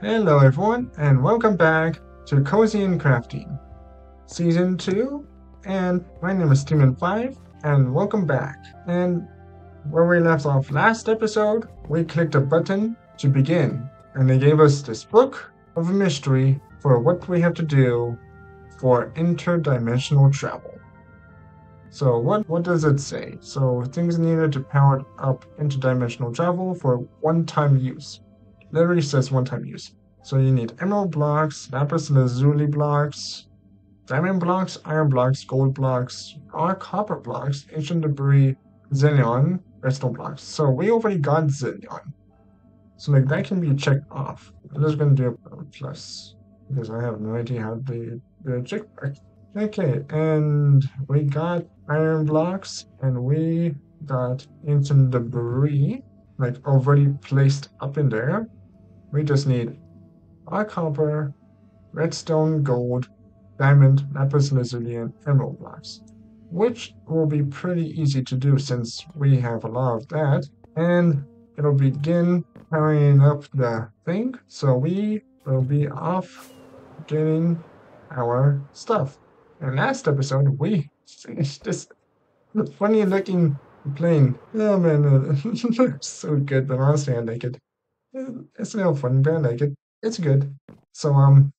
Hello everyone, and welcome back to Cozy and Crafting, Season 2, and my name is Steamman5, and welcome back. And where we left off last episode, we clicked a button to begin, and they gave us this book of mystery for what we have to do for interdimensional travel. So what, what does it say? So things needed to power up interdimensional travel for one-time use literally says one-time use. So you need emerald blocks, lapis lazuli blocks, diamond blocks, iron blocks, gold blocks, or copper blocks, ancient debris, xenon, redstone blocks. So we already got xenon. So like that can be checked off. I'm just gonna do a plus because I have no idea how to the check Okay, and we got iron blocks and we got ancient debris like already placed up in there. We just need our copper, redstone, gold, diamond, lapis lazuli, and emerald blocks, which will be pretty easy to do since we have a lot of that. And it'll begin powering up the thing, so we will be off getting our stuff. In last episode, we finished this funny looking plane. Oh man, it looks so good, but honestly, I like it. It's a little fun, like it. It's good. So, um,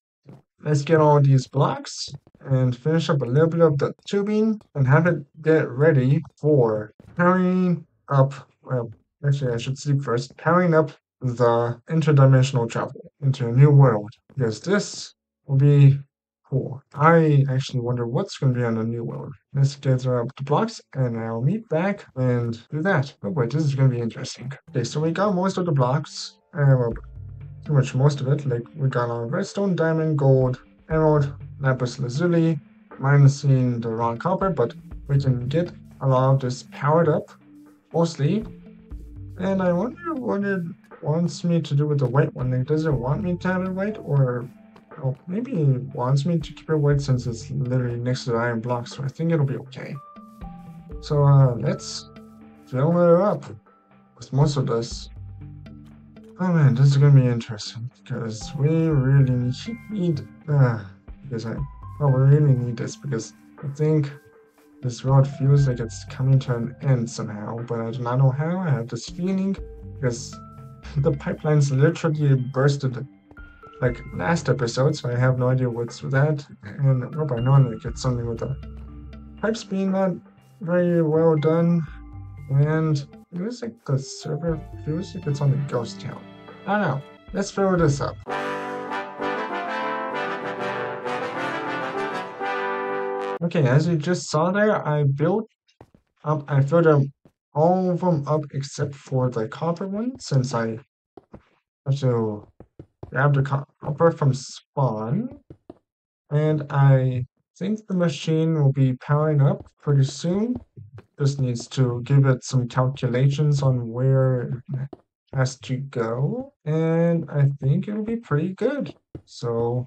let's get all these blocks and finish up a little bit of the tubing and have it get ready for powering up, well, actually I should sleep first, powering up the interdimensional travel into a new world. Because this will be cool. I actually wonder what's going to be on the new world. Let's gather up the blocks and I'll meet back and do that. Oh boy, this is going to be interesting. Okay, so we got most of the blocks. Well, pretty much most of it. Like we got our redstone, diamond, gold, emerald, lapis lazuli, minusing the raw copper, but we can get a lot of this powered up, mostly. And I wonder what it wants me to do with the white one. Like, does it want me to have it white, or oh, maybe it wants me to keep it white since it's literally next to the iron block, so I think it'll be okay. So uh, let's fill it up with most of this. Oh man, this is gonna be interesting because we really need uh, because I oh we really need this because I think this road feels like it's coming to an end somehow, but I do not know how. I have this feeling because the pipelines literally bursted like last episode, so I have no idea what's with that. And oh, I know like it's something with the pipes being not very well done, and it feels like the server feels like it's on the ghost town. I don't know. Let's fill this up. Okay, as you just saw there, I built up, I filled up all of them up except for the copper one, since I have to grab the copper from spawn. And I think the machine will be powering up pretty soon. Just needs to give it some calculations on where has to go, and I think it'll be pretty good. So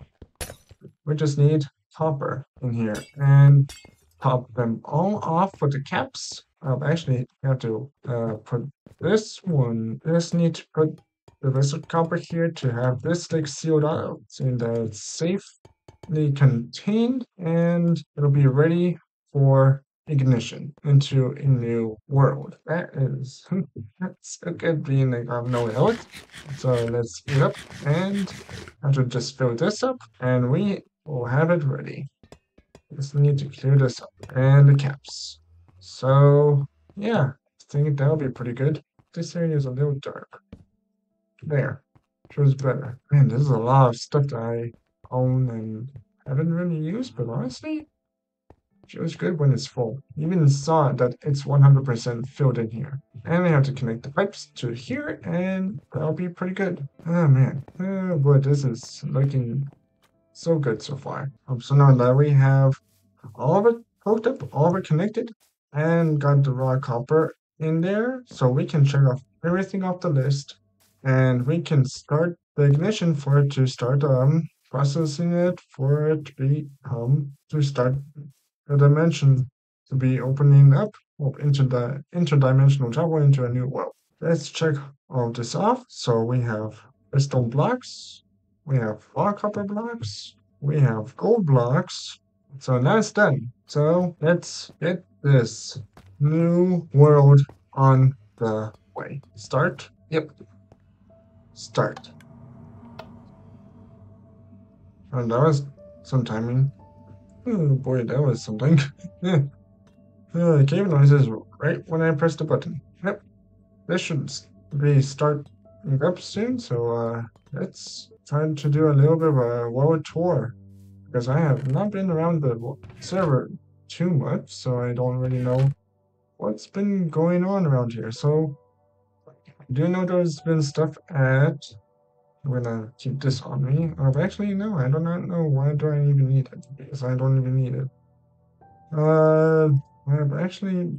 we just need copper in here and top them all off with the caps. I'll actually have to uh, put this one, this need to put the of copper here to have this like sealed up so that it's safely contained and it'll be ready for ignition into a new world. That is that's a good being I have no health. So let's speed up and I to just fill this up and we will have it ready. Just need to clear this up and the caps. So yeah, I think that'll be pretty good. This area is a little dark. There. Shows better. Man, this is a lot of stuff that I own and haven't really used, but honestly, Feels good when it's full. Even saw that it's 100% filled in here. And we have to connect the pipes to here and that'll be pretty good. Oh man, oh boy, this is looking so good so far. Um, so now that we have all of it hooked up, all of it connected, and got the raw copper in there, so we can check off everything off the list, and we can start the ignition for it to start um processing it for it to be um to start a dimension to be opening up into the interdimensional travel into a new world. Let's check all this off. So we have redstone blocks, We have raw copper blocks. We have gold blocks. So now it's done. So let's get this new world on the way. Start? Yep. Start. And that was some timing. Oh boy, that was something. yeah. Uh, cave noises right when I pressed the button. Yep. This should be start up soon, so uh, let's try to do a little bit of a world tour. Because I have not been around the server too much, so I don't really know what's been going on around here. So, I do know there's been stuff at I'm gonna keep this on me. Oh, actually, no, I do not know. Why do I even need it? Because I don't even need it. Uh, I'm actually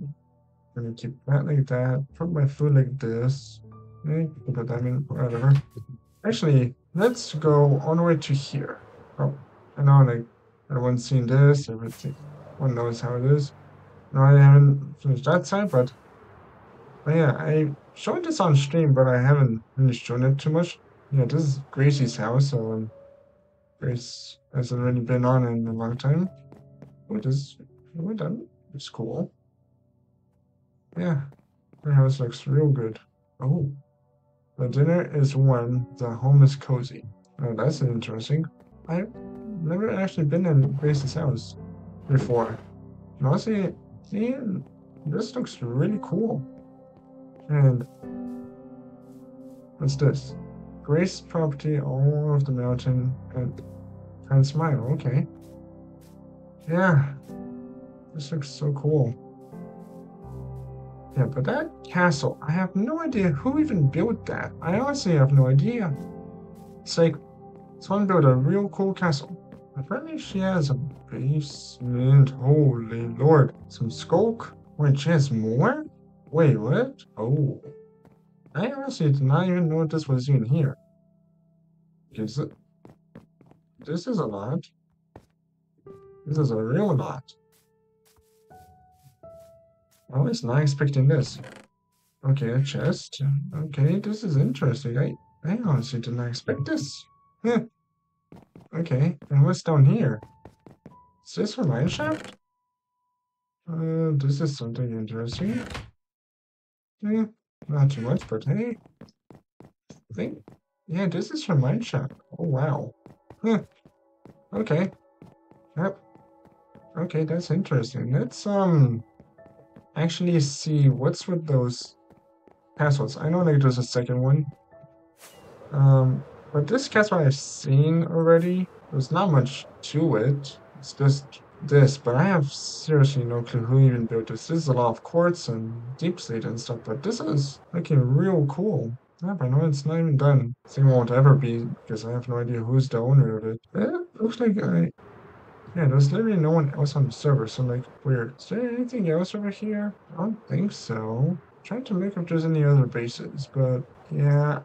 gonna keep that like that. Put my food like this. Put that in, whatever. Actually, let's go all the way to here. Oh, I know, like, everyone's seen this, everything. One knows how it is. No, I haven't finished that side, but, but yeah, I showed this on stream, but I haven't really shown it too much. Yeah, this is Gracie's house, so um, Grace hasn't really been on in a long time. Which is we're done. It's cool. Yeah, her house looks real good. Oh, the dinner is warm. The home is cozy. Oh, that's interesting. I've never actually been in Grace's house before. And honestly, see, this looks really cool. And what's this? Grace property all of the mountain and and smile. Okay. Yeah. This looks so cool. Yeah, but that castle, I have no idea who even built that. I honestly have no idea. It's like someone built a real cool castle. Apparently she has a basement. Holy lord. Some sculk? Wait, she has more? Wait, what? Oh. I honestly did not even know this was even here. Is it? This is a lot. This is a real lot. I was not expecting this. Okay, a chest. Okay, this is interesting. I, I honestly did not expect this. Okay, and what's down here? Is this a mine shaft? Uh, this is something interesting. Yeah, not too much, but hey. I think, yeah, this is her mine shaft. Oh, wow. Huh. Okay. Yep. Okay, that's interesting. Let's, um, actually see what's with those castles. I know there's a second one. Um, but this castle I've seen already. There's not much to it. It's just this, but I have seriously no clue who even built this. This is a lot of quartz and deepslate and stuff, but this is looking real cool. Yeah, but know it's not even done. Thing won't ever be because I have no idea who's the owner of it. It looks like I. Yeah, there's literally no one else on the server, so like weird. Is there anything else over here? I don't think so. I'm trying to look if there's any other bases, but yeah,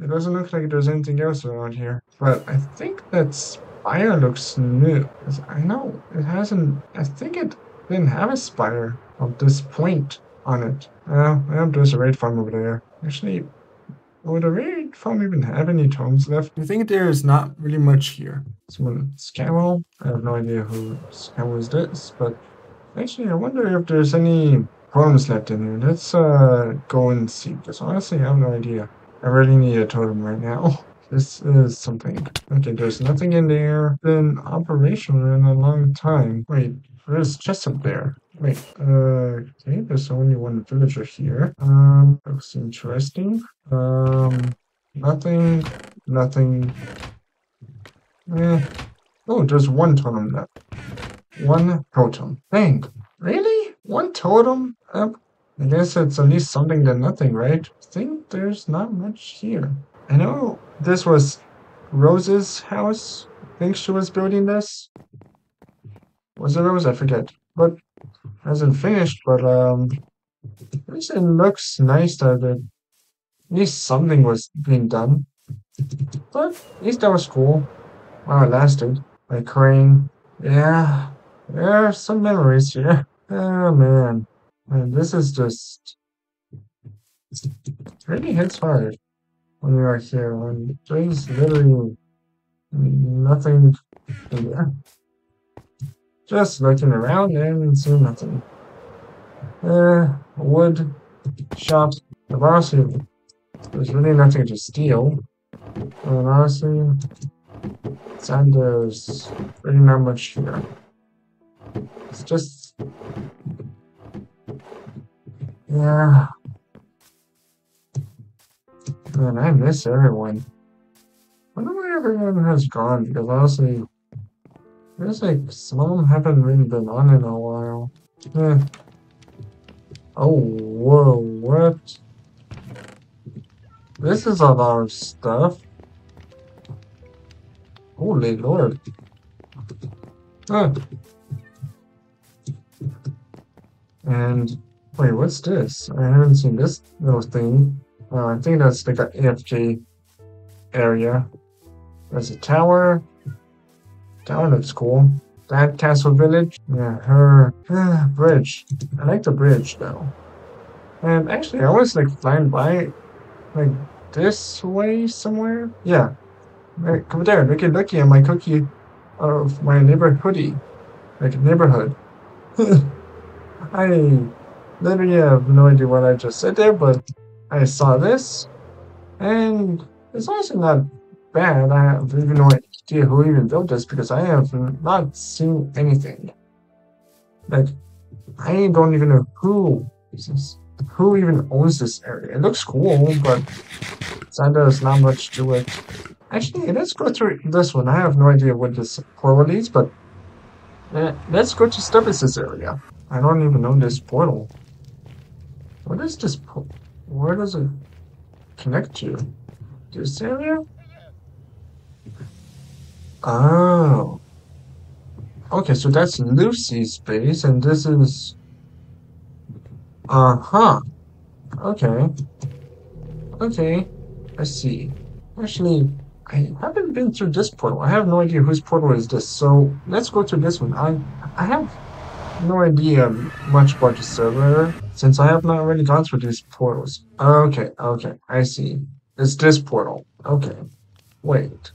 it doesn't look like there's anything else around here. But I think that spire looks new. I know it hasn't. I think it didn't have a spire of this point on it. Well, there's a raid farm over there. Actually, would a raid farm even have any tomes left? I think there is not really much here. Someone Scamwell? I have no idea who Scamwell is this, but actually I wonder if there's any totems left in here. Let's uh go and see, because honestly I have no idea. I really need a totem right now. This is something. Okay, there's nothing in there. Been operational in a long time. Wait, there's chest up there. Wait, uh, okay, there's only one villager here. Um, looks interesting. Um, nothing, nothing. Eh. Oh, there's one totem left. One totem. Dang, really? One totem? I guess it's at least something than nothing, right? I think there's not much here. I know this was Rose's house. I think she was building this. Was it Rose? I forget. But hasn't finished, but um at least it looks nice that it, at least something was being done. But at least that was cool. Wow, it lasted. Like crane. Yeah. There are some memories here. Oh man. And this is just it really hits hard when you are here when there's literally Nothing in there. Just looking around and seeing nothing. Uh, wood shop. Honestly, there's really nothing to steal. And honestly, and there's really not much here. It's just yeah. Man, I miss everyone. I wonder where everyone has gone because honestly, there's like some of them haven't really been on in a while. Eh. Oh, whoa, what? This is a lot of stuff. Holy lord. Ah. And wait, what's this? I haven't seen this little thing. Uh, I think that's like an AFK area. There's a tower. Tower looks cool. That castle village. Yeah, her uh, bridge. I like the bridge though. And actually, I was like flying by, like this way somewhere. Yeah, right, come there. Looky, looky at my cookie of my neighbor hoodie, like neighborhood. I literally have no idea what I just said there, but I saw this, and it's also not bad. I have even no idea who even built this because I have not seen anything. Like, I don't even know who who even owns this area. It looks cool, but Santa there's not much to it. Actually, let's go through this one. I have no idea what this portal leads, but uh, let's go to Stubbs' area. I don't even know this portal. What is this? Where does it connect to? This area? Oh. Okay, so that's Lucy's base, and this is... Uh-huh. Okay. Okay. I see. Actually, I haven't been through this portal. I have no idea whose portal is this, so let's go to this one. I I have no idea much about the server, since I have not really gone through these portals. Okay, okay, I see. It's this portal. Okay. Wait.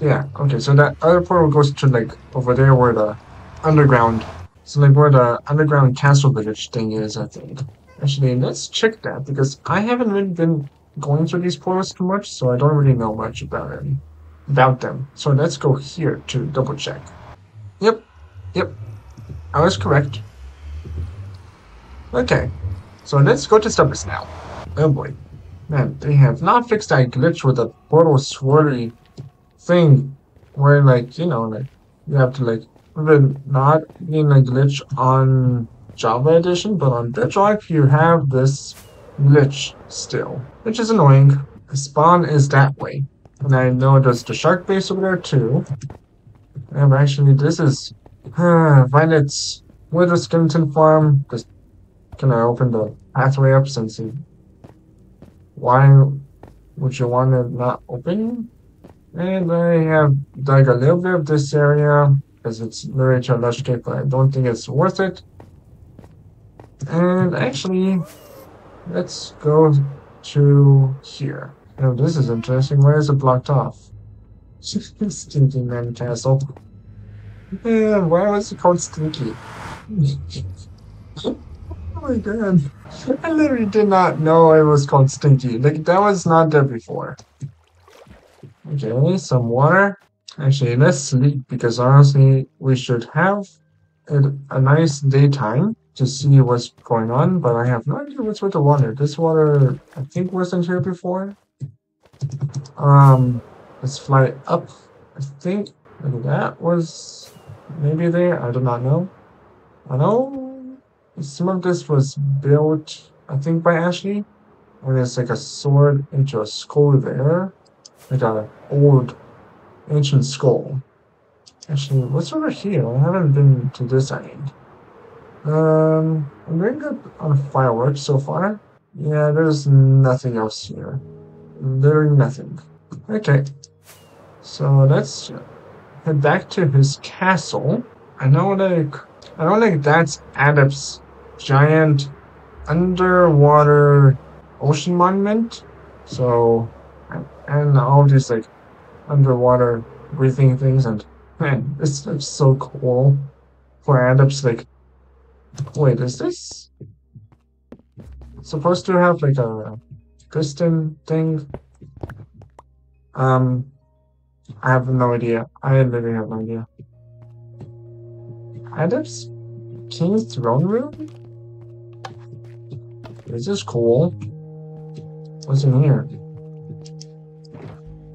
Yeah, okay, so that other portal goes to, like, over there where the underground, so, like, where the underground castle village thing is, I think. Actually, let's check that, because I haven't really been going through these portals too much, so I don't really know much about it, about them. So let's go here to double check. Yep, yep, Oh, I was correct. Okay, so let's go to Stubbs now. Oh boy. Man, they have not fixed that glitch with the portal swirly thing where like, you know, like you have to like not being a glitch on Java edition, but on Bedrock you have this glitch still, which is annoying. The spawn is that way. And I know there's the shark base over there too. And actually this is uh, Violet's Wither Skeleton Farm. Just can I open the pathway up since why would you want it not open? And I have dug a little bit of this area because it's very cave, but I don't think it's worth it. And actually, let's go to here. Oh, this is interesting. Why is it blocked off? Stinky Man Castle. Yeah, why was it called Stinky? Oh my god. I literally did not know it was called Stinky. Like, that was not there before. Okay, some water. Actually, let's sleep because honestly, we should have a, a nice daytime to see what's going on, but I have no idea what's with the water. This water, I think, wasn't here before. Um, let's fly up. I think that was maybe there. I do not know. I know some of this was built, I think, by Ashley. And it's like a sword into a skull there. Like an old ancient skull. Actually, what's over here? I haven't been to this end. Um, I'm doing good on fireworks so far. Yeah, there's nothing else here. Literally nothing. Okay. So let's head back to his castle. I know like I don't think that's Adept's giant underwater ocean monument. So, and all these like underwater breathing things, and man, this looks so cool. For Adepts, like, wait, is this supposed to have like a piston thing? Um, I have no idea. I literally have no idea. Adepts King's Throne Room? Is this is cool. What's in here?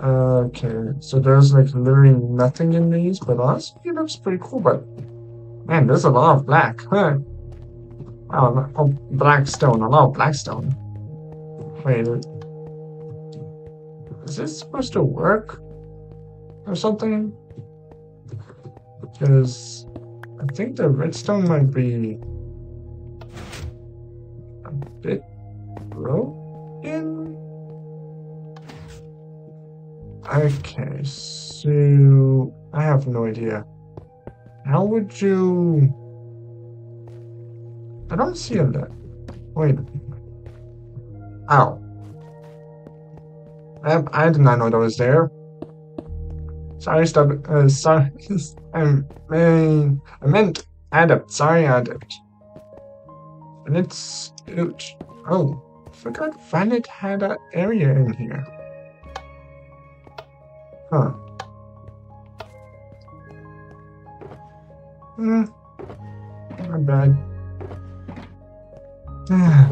Okay, so there's like literally nothing in these, but honestly, it looks pretty cool. But man, there's a lot of black. Huh? Oh, oh, black stone. A lot of black stone. Wait, is this supposed to work or something? Because I think the redstone might be a bit broken. Okay, so I have no idea. How would you? I don't see him there. Wait. Ow. I, I did not know that was there. Sorry, stop. Uh, sorry. I, I meant adept. Sorry, adept. And it's. Ouch. Oh, forgot Violet had an area in here. Huh. Hmm. Not bad.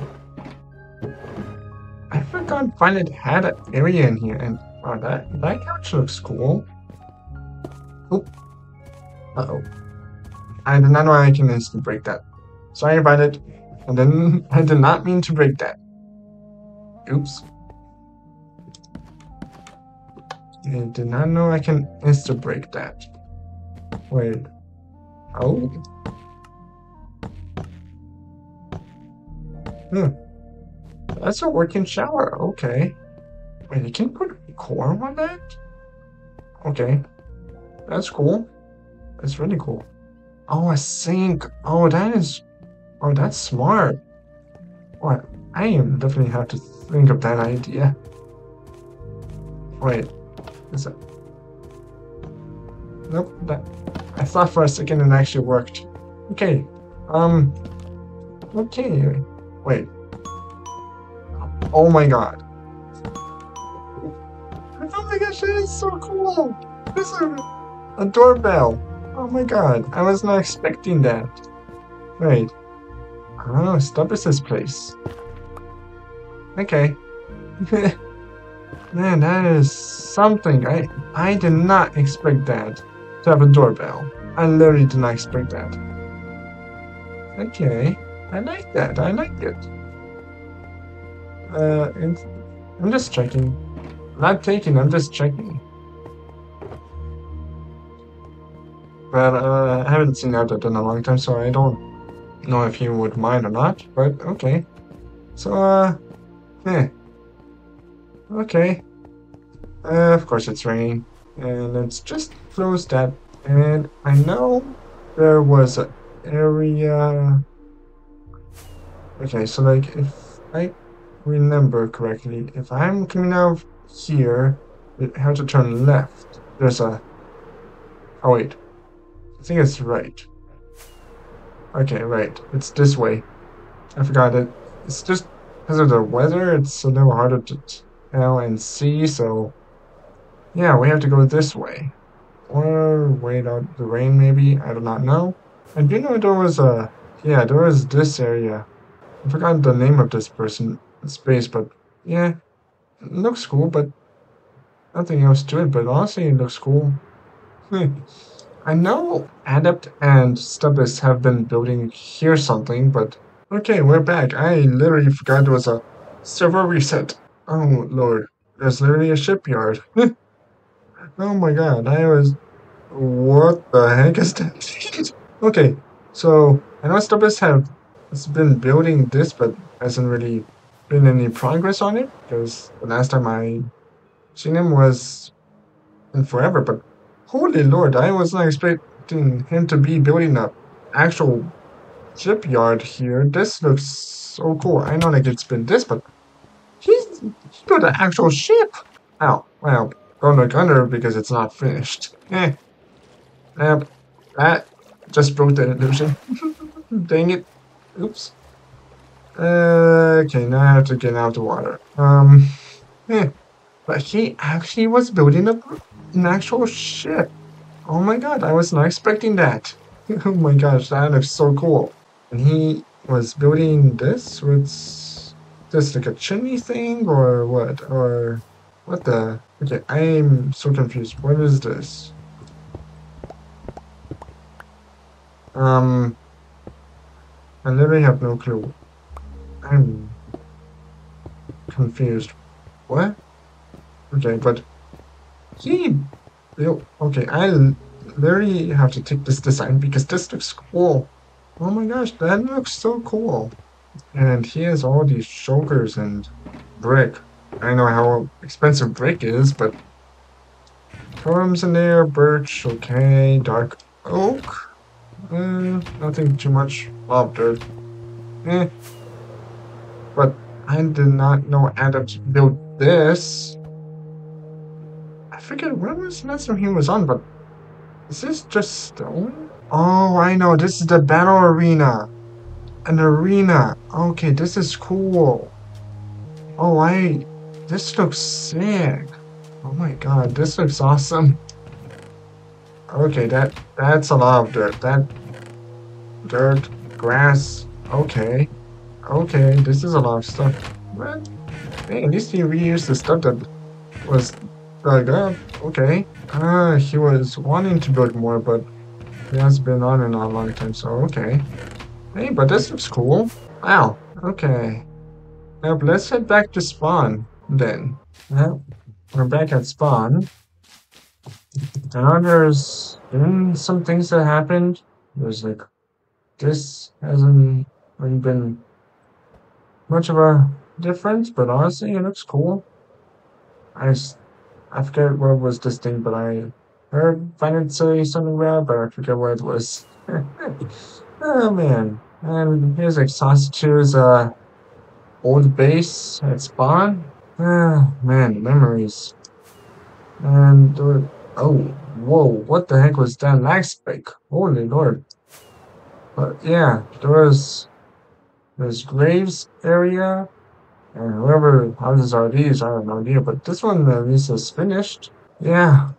I forgot Violet had an area in here, and wow, that that couch looks cool. Oh. Uh oh. I did not know I can instant break that. Sorry about it. And then I did not mean to break that. Oops. I did not know I can insta break that. Wait. Oh. Hmm. That's a working shower. Okay. Wait, you can put core on that? Okay. That's cool. That's really cool. Oh, a sink. Oh, that is. Oh, that's smart. What? I am definitely have to think of that idea. Wait. Is it? Nope. That. I thought for a second it actually worked. Okay. Um. Okay. Wait. Oh my god. i my gosh, that is so cool. This is a doorbell. Oh my god, I was not expecting that. Wait. Oh, Stubbis's place. Okay. Man, that is something. I I did not expect that. To have a doorbell. I literally did not expect that. Okay. I like that. I like it. Uh, I'm just checking. Not taking, I'm just checking. But uh, I haven't seen Outlet in a long time, so I don't know if he would mind or not. But okay. So, uh, eh. Okay. Uh, of course it's raining. And it's just closed that. And I know there was an area... Okay, so like, if I remember correctly, if I'm coming out here, I have to turn left. There's a... Oh wait, I think it's right. Okay, right. It's this way. I forgot it. It's just because of the weather, it's a little harder to tell and see, so... Yeah, we have to go this way. Or wait out the rain, maybe? I do not know. I do know there was a... Yeah, there was this area. I forgot the name of this person space, but yeah, looks cool, but nothing else to it. But honestly, it looks cool. I know Adept and Stubbis have been building here something, but okay, we're back. I literally forgot there was a server reset. Oh lord, there's literally a shipyard. oh my god, I was. What the heck is that? okay, so I know Stubbis have has been building this, but hasn't really been any progress on it because the last time I seen him was in forever, but Holy Lord, I was not expecting him to be building a actual shipyard here. This looks so cool. I know it's been this, but he's he built an actual ship. Oh, well, going to Gunner because it's not finished. Eh. Yep. That just broke the illusion. Dang it. Oops. Uh, okay, now I have to get out of the water. Um, eh. But he actually was building a, an actual ship. Oh my god, I was not expecting that. oh my gosh, that looks so cool. And he was building this with this like a chimney thing or what? Or what the? Okay, I'm so confused. What is this? Um, I literally have no clue. I'm confused. What? Okay, but he. Okay, I literally have to take this design because this looks cool. Oh my gosh, that looks so cool. And he has all these shulkers and brick. I know how expensive brick is, but columns in there, birch, okay, dark oak. Uh, nothing too much. Oh, dirt. Eh. But I did not know Adams built this. I forget when was time he was on, but is this just stone? Oh, I know. This is the battle arena. An arena. Okay, this is cool. Oh, I... This looks sick. Oh my god, this looks awesome. Okay, that that's a lot of dirt. That dirt, grass. Okay, okay, this is a lot of stuff. But hey, at least he reused the stuff that was up. Okay. Uh, he was wanting to build more, but he has been on and on a long time. So okay. Hey, but this looks cool. Wow. Okay. Now let's head back to spawn then. Well, we're back at spawn. Now there's been some things that happened. There's like this hasn't really been much of a difference, but honestly, it looks cool. I, I forget what was thing, but I heard Finance say something about, but I forget what it was. oh man. And here's like Sausage's uh, old base at spawn. Ah, man, memories. And uh, Oh, whoa, what the heck was that lag spike? Holy lord. But yeah, there was this Graves area, and whoever houses are these, I have no idea, but this one at least is finished. Yeah,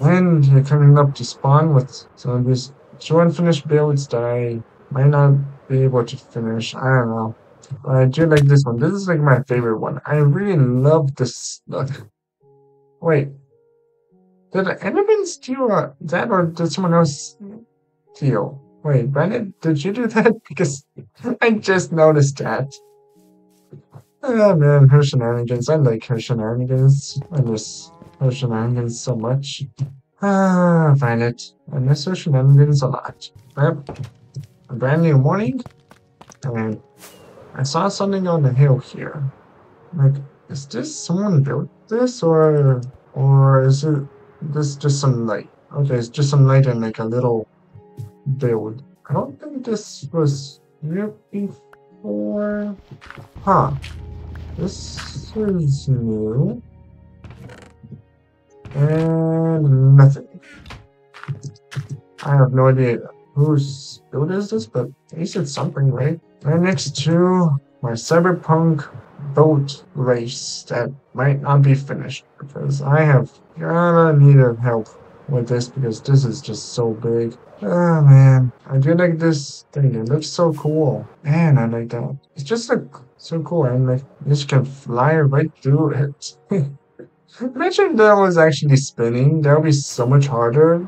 and you're coming up to spawn with some of these two unfinished builds that I might not be able to finish. I don't know. But I do like this one. This is like my favorite one. I really love this look. Wait, did anyone steal uh, that, or did someone else steal? Wait, Bennett, did you do that? Because I just noticed that. Oh man, her shenanigans. I like her shenanigans. I miss her shenanigans so much. Ah, Violet. I miss her shenanigans a lot. Yep. A brand new morning, and I saw something on the hill here. Like, is this someone built this, or or is it this just some light. Okay, it's just some light and like a little build. I don't think this was here before. Huh. This is new. And nothing. I have no idea whose build is this, but he said something, right? Right next to my Cyberpunk boat race that might not be finished because I have gotta need help with this because this is just so big. Oh man, I do like this thing. It looks so cool. Man, I like that. It's just like so cool and like this can fly right through it. Imagine that was actually spinning. That would be so much harder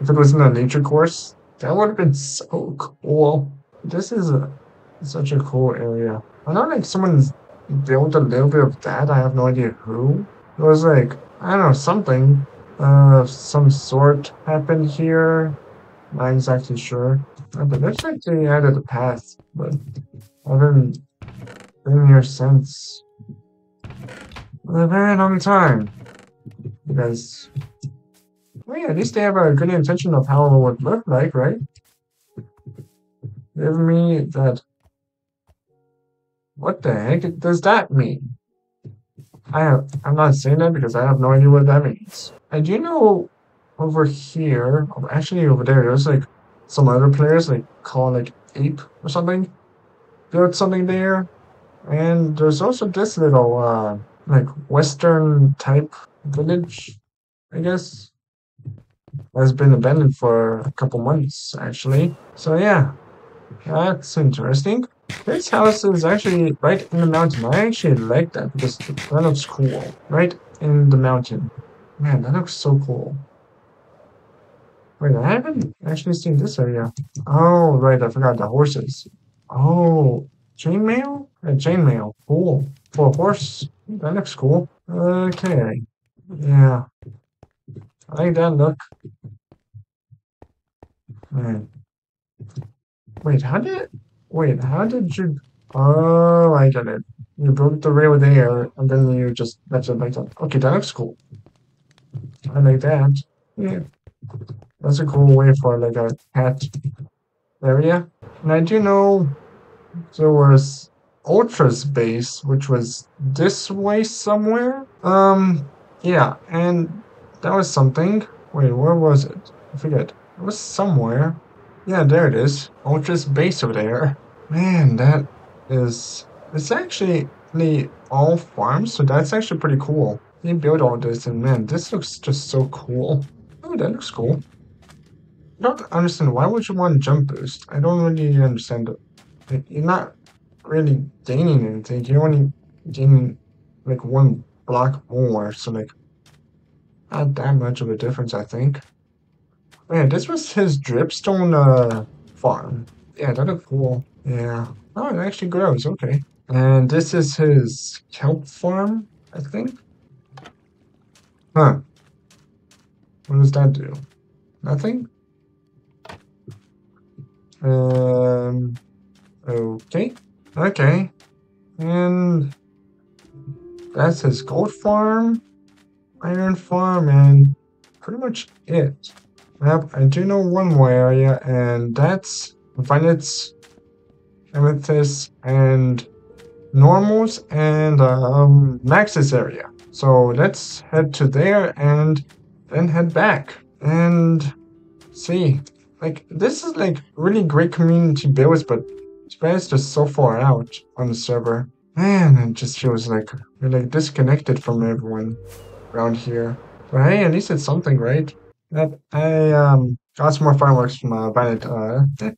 if it was in a nature course. That would have been so cool. This is a, such a cool area. I know like someone's built a little bit of that. I have no idea who. It was like, I don't know, something uh, some sort happened here. Not exactly sure. Uh, but looks like they added a path, but I haven't been here since a very long time. Because, well, at least they have a good intention of how it would look like, right? Give me that what the heck does that mean? I have, I'm not saying that because I have no idea what that means. I do know over here, oh, actually over there, there's like some other players like call like Ape or something. Built something there. And there's also this little uh like western type village, I guess. Has been abandoned for a couple months actually. So yeah. That's interesting. This house is actually right in the mountain. I actually like that because that looks cool. Right in the mountain. Man, that looks so cool. Wait, I haven't actually seen this area. Oh, right, I forgot the horses. Oh, chainmail? Yeah, chainmail. Cool. For a horse. That looks cool. Okay. Yeah. I like that look. Man. Wait, how did... Wait, how did you... Oh, I get it. You broke the rail there, and then you just... That's it like that. Okay, that looks cool. I like that. Yeah. That's a cool way for like a cat area. And I do know there was Ultra's base, which was this way somewhere. Um, yeah, and that was something. Wait, where was it? I forget. It was somewhere. Yeah, there it is. Ultra's base over there. Man, that is... It's actually the all farms, so that's actually pretty cool. They build all this, and man, this looks just so cool. Oh, that looks cool. I don't understand why would you want jump boost? I don't really understand it. You're not really gaining anything. You're only gaining like one block more, so like not that much of a difference, I think. Man, this was his dripstone uh, farm. Yeah, that looked cool. Yeah. Oh, it actually grows. Okay. And this is his kelp farm, I think. Huh. What does that do? Nothing? Um, okay. Okay. And that's his gold farm, iron farm, and pretty much it. Yep, I do know one more area, and that's Violet's, Amethyst, and Normals, and um, Max's area. So let's head to there and then head back and see like, this is like really great community builds, but it's just so far out on the server. Man, it just feels like you're like disconnected from everyone around here. But hey, at least it's something, right? Yep, I um got some more fireworks from uh, Violet. Uh,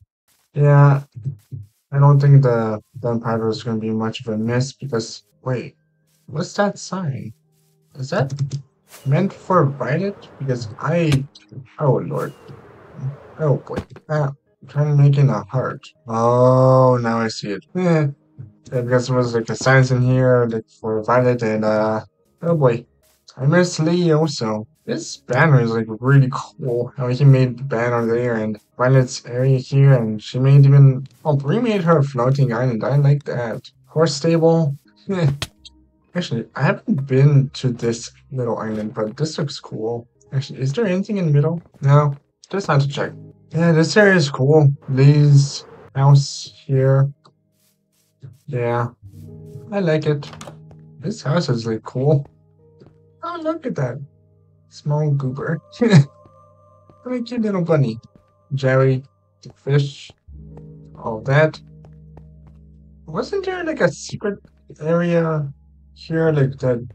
yeah, I don't think the gunpowder is going to be much of a miss because wait, what's that sign? Is that meant for Violet? Because I, oh lord, Oh boy. Ah, trying to make it a heart. Oh, now I see it. Eh. I guess there was like a signs in here for Violet and uh oh boy. I miss Lee also. This banner is like really cool. How he made the banner there and Violet's area here and she made even oh remade her floating island. I like that. Horse stable. Eh. Actually, I haven't been to this little island, but this looks cool. Actually, is there anything in the middle? No. Just had to check. Yeah, this area is cool. Lee's house here. Yeah, I like it. This house is like cool. Oh, look at that. Small goober. what a cute little bunny. Jerry, the fish, all that. Wasn't there like a secret area here, like that?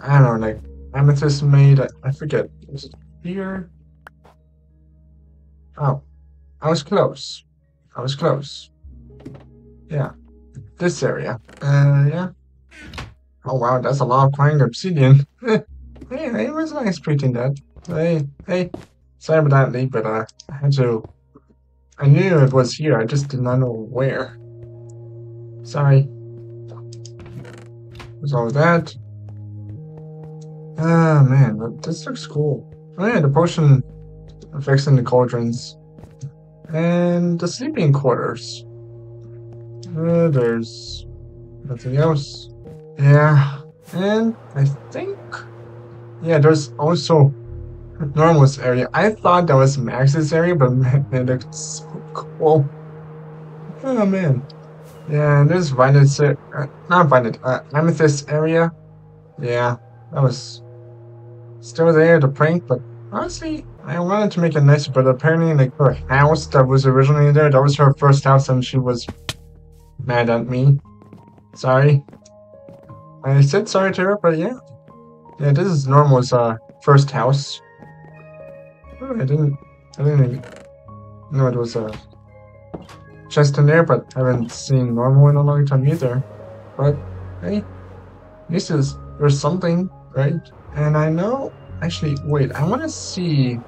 I don't know, like Amethyst made. I, I forget. Was it here? Oh, I was close. I was close. Yeah, this area. Uh, yeah. Oh wow, that's a lot of crying obsidian. yeah, it was nice treating that. Hey, hey. Sorry about that, Lee, but uh, I had to. I knew it was here, I just did not know where. Sorry. There's all that. Ah, man, this looks cool. Oh yeah, the potion fixing the cauldrons. And the sleeping quarters. Uh, there's nothing else. Yeah, and I think, yeah, there's also Normal's area. I thought that was Max's area, but man, it looks so cool. Oh man. Yeah, and there's Violet, uh, not Violet, uh, Amethyst area. Yeah, that was still there to prank, but honestly, I wanted to make it nicer, but apparently, like, her house that was originally there, that was her first house, and she was mad at me. Sorry. I said sorry to her, but yeah. Yeah, this is Normal's uh, first house. Oh, I didn't, I didn't even know it was a chest in there, but I haven't seen Normal in a long time either. But, hey, this is, there's something, right? And I know, actually, wait, I want to see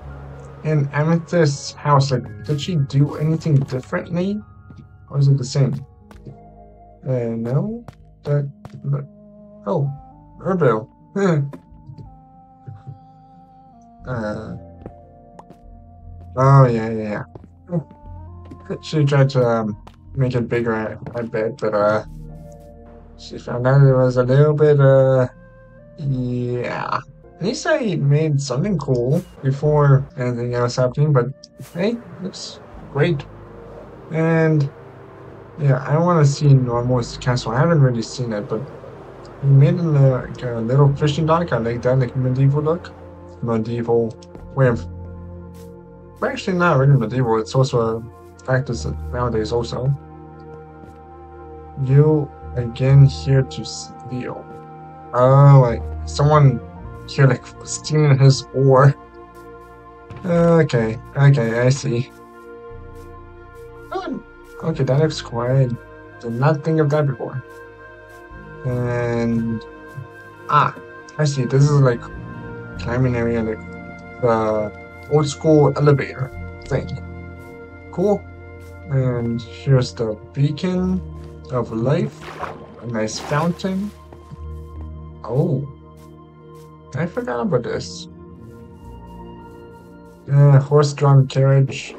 in Amethyst's house, like, did she do anything differently? Or is it the same? Uh, no? That, that oh, Urbil. uh, oh, yeah, yeah, yeah. She tried to, um, make it bigger, I bet, but, uh, she found out it was a little bit, uh, yeah. At least I made something cool before anything else happening, but hey, looks great. And yeah, I want to see Normal's castle. I haven't really seen it, but he made a, like a little fishing dock. I like that, like medieval look. Medieval way. But actually, not really medieval. It's also a practice nowadays, also. You again here to steal. Oh, like someone here, like stealing his ore. Okay, okay, I see. Okay, that looks quite. Did not think of that before. And ah, I see. This is like climbing area, like the old school elevator thing. Cool. And here's the beacon of life. A nice fountain. Oh, I forgot about this. Uh, horse-drawn carriage.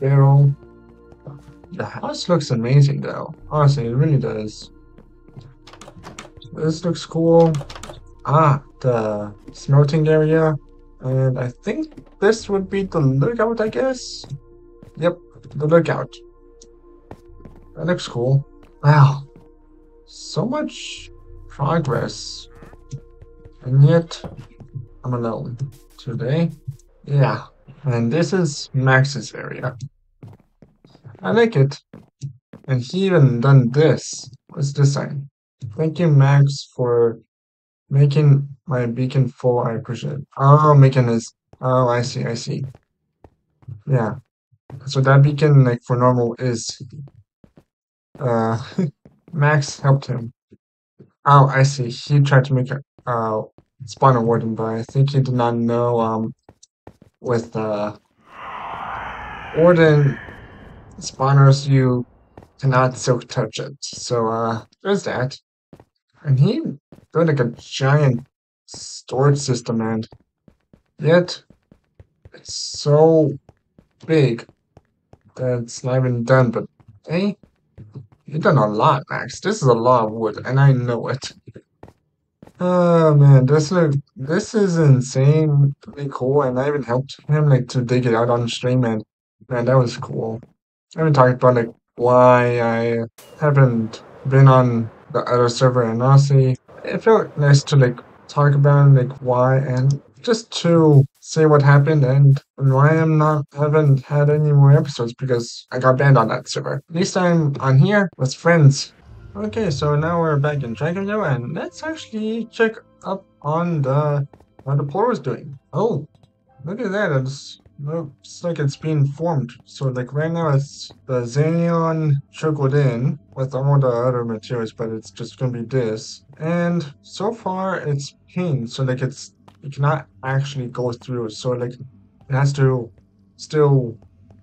Barrel. The house looks amazing, though. Honestly, it really does. This looks cool. Ah, the smelting area. And I think this would be the lookout, I guess? Yep, the lookout. That looks cool. Wow. So much progress. And yet, I'm alone today. Yeah, and this is Max's area. I like it. And he even done this. What's this sign? Thank you, Max, for making my beacon full. I appreciate it. Oh, making this. Oh, I see, I see. Yeah. So that beacon, like, for normal is... Uh, Max helped him. Oh, I see. He tried to make a uh, spawner warden, but I think he did not know um, with uh, warden spawners you cannot silk touch it. So uh, there's that. And he built like a giant storage system, and yet it's so big that it's not even done. But hey, you've done a lot, Max. This is a lot of wood, and I know it. Oh man, this look this is insanely cool, and I even helped him like to dig it out on stream, and man, that was cool. I haven't talked about like why I haven't been on the other server, and honestly, it felt nice to like talk about like why and just to see what happened and why I'm not haven't had any more episodes because I got banned on that server. At least I'm on here with friends Okay, so now we're back in Dragonville, and let's actually check up on the what the portal is doing. Oh, look at that! It's looks like it's being formed. So like right now it's the Xenon trickled in with all the other materials, but it's just gonna be this. And so far it's pink, so like it's it cannot actually go through. So like it has to still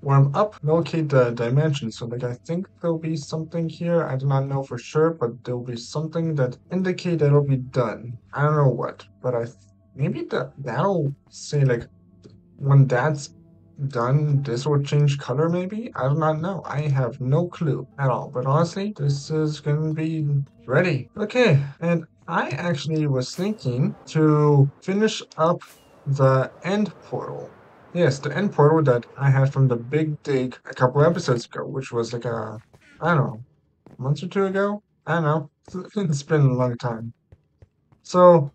warm up, locate the dimension. So like I think there'll be something here. I do not know for sure, but there'll be something that indicate that it'll be done. I don't know what, but I maybe that that'll say like when that's done, this will change color maybe? I do not know. I have no clue at all. But honestly, this is gonna be ready. Okay, and I actually was thinking to finish up the end portal Yes, the end portal that I had from the Big Dig a couple episodes ago, which was like a, I don't know, a month or two ago? I don't know. It's been a long time. So,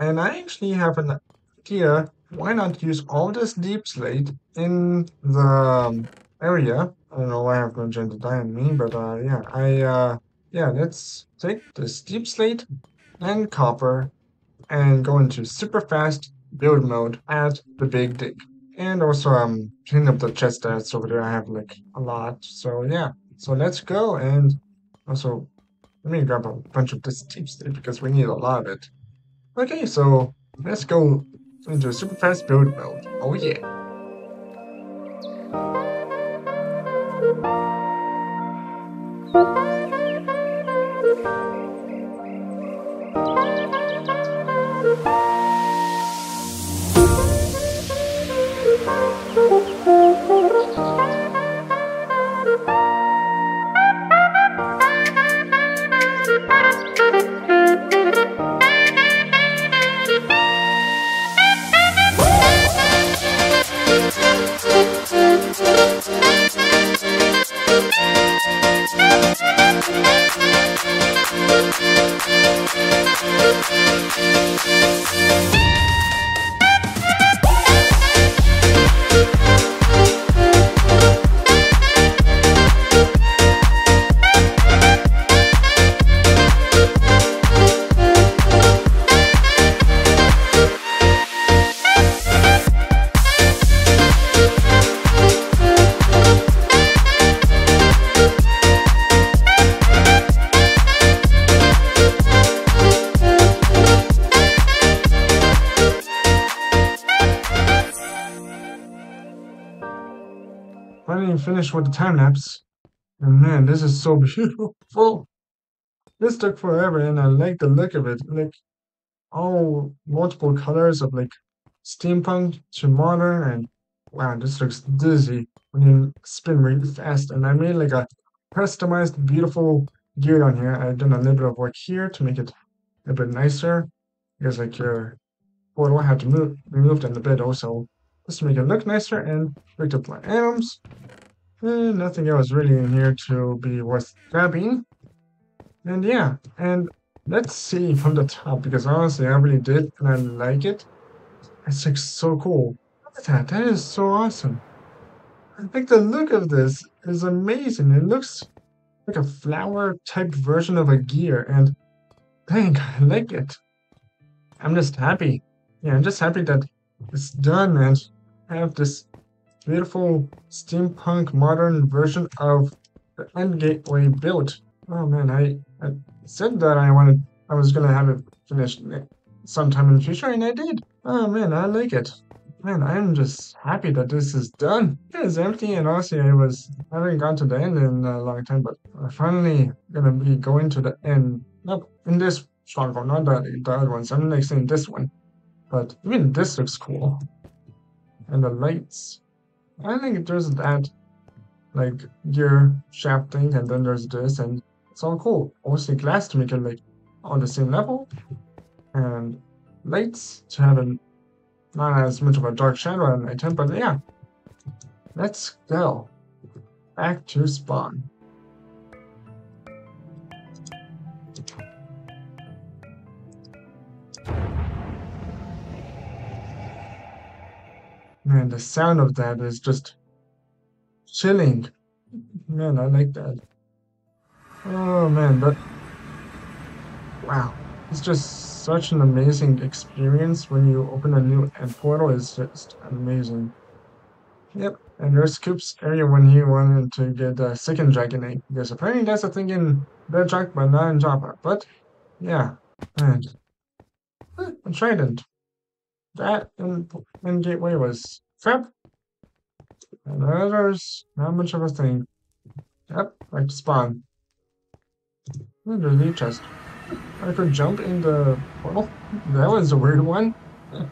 and I actually have an idea. Why not use all this deepslate in the um, area? I don't know why I have no gentle diamond me, but uh, yeah, I uh, yeah, let's take this deepslate and copper and go into super fast build mode at the big dig. And also um clean up the chest that's over there. I have like a lot. So yeah. So let's go and also let me grab a bunch of this deep because we need a lot of it. Okay, so let's go into a super fast build mode. Oh yeah. With the time lapse. And man, this is so beautiful. This took forever and I like the look of it. Like all multiple colors of like steampunk to modern and wow, this looks dizzy when you spin really fast. And I made like a customized beautiful gear on here. I've done a little bit of work here to make it a bit nicer. Because like your portal had to move removed in the bed also. Just to make it look nicer and picked up my items. And nothing else really in here to be worth grabbing. And yeah, and let's see from the top because honestly I really did and I like it. It's like so cool. Look at that. That is so awesome. I think the look of this is amazing. It looks like a flower type version of a gear and dang, I like it. I'm just happy. Yeah, I'm just happy that it's done and I have this beautiful steampunk modern version of the end gateway built. Oh man, I, I said that I wanted I was gonna have it finished sometime in the future and I did. Oh man, I like it. Man, I'm just happy that this is done. It is empty and honestly I was I haven't gone to the end in a long time, but I'm finally gonna be going to the end. Not in this stronghold, not the, the other ones. I'm like saying this one. But even this looks cool. And the lights. I think there's that like gear shaft thing and then there's this and it's all cool. Obviously glass to make it like on the same level. And lights to have a not as much of a dark shadow at nighttime, but yeah. Let's go. Back to spawn. Man, the sound of that is just chilling. Man, I like that. Oh man, but wow, it's just such an amazing experience when you open a new end portal. It's just amazing. Yep, and there's Coop's area when he wanted to get uh, the second dragon egg because apparently that's a thing in Bedrock, but not in Java. But yeah, and a trident. That and, and Gateway was crap. And others, not much of a thing. Yep, like spawn. Hmm, there's a new chest. I could jump in the portal? That was a weird one.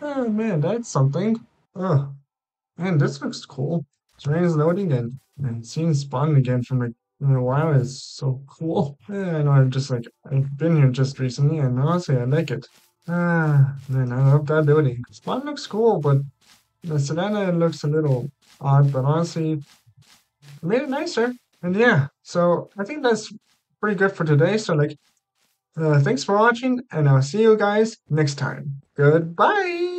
Oh man, that's something. Oh, man, this looks cool. Terrain is loading and, and seeing spawn again from like in a while is so cool. Yeah, I know I'm just like, I've been here just recently and honestly I like it. Ah, man, I love that building. Spawn looks cool, but the Savannah looks a little odd, but honestly, made it nicer. And yeah, so I think that's pretty good for today. So like, Uh, thanks for watching, and I'll see you guys next time. Goodbye!